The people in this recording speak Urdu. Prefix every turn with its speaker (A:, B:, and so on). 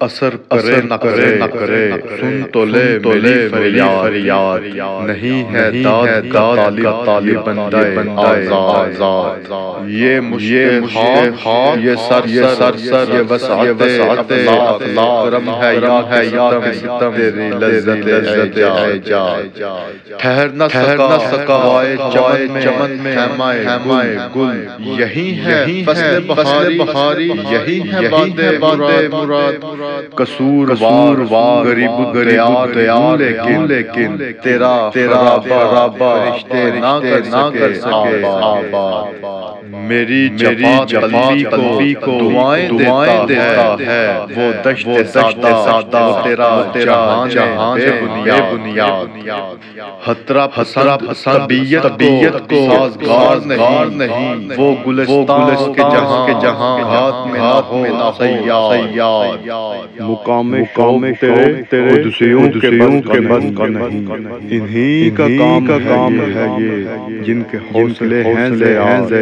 A: اثر کرے نہ کرے نہ کرے سن تو لے میری فریاد نہیں ہے داد کا طالب بندہ بندہ آزاد یہ مشکل خاک یہ سر یہ سر سر یہ وسعت افلاق کرم ہے یا ہے یا کہ ستم تیری لذت لذت ہے جا ٹھہر نہ سکا سکا وائے چمن میں خیمائے گل یہی ہے فصل بہاری یہی ہے باندے مراد قصور وار غریب غریب دیار لیکن لیکن تیرا تیرا برابر رشتے نہ کر سکے میری میری جفا قلبی کو دعائیں دیتا ہے وہ دشت سادہ سادہ تیرا تیرا جہان بے بنیاد خطرہ پھسرا پھسا طبیعت کو سازگار نہیں وہ گلستان کے جہاں کے جہاں ہاتھ میں ہاتھ میں نہ سیاد
B: مقام مقام تیرے قدسیوں کے بس کا نہیں۔ انہی کا کام ہے یہ۔ جن کے حوصلے ہیں زیاد۔